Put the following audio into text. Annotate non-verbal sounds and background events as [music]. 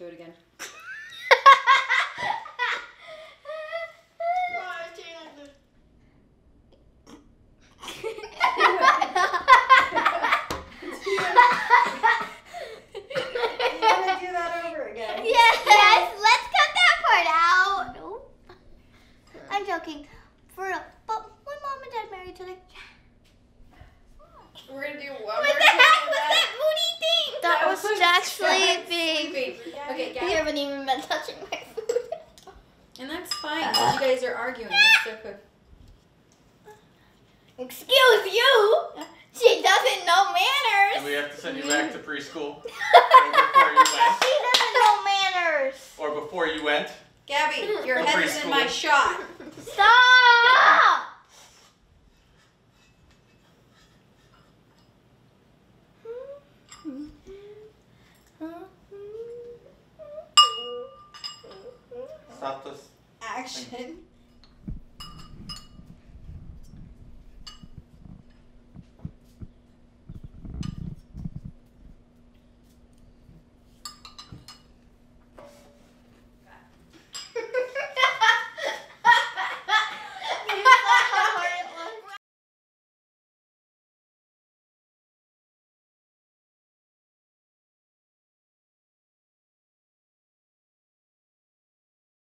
Do it again. You want to do that over again? Yes, let's cut that part out. Nope. I'm joking. For real. But when mom and dad married each other, We're gonna do one what the heck was that booty thing? That, was just sleeping. Sleeping. Okay, You haven't even been touching my food. And that's fine. Uh, 'cause you guys are arguing. It's so good. Excuse you. She doesn't know manners. And manners. we have to send you back to [laughs] preschool. Before you went. She doesn't know manners. Or before you went. Gabby, your Or head is in my shot. Stop. [laughs] [laughs] Stop this. Action.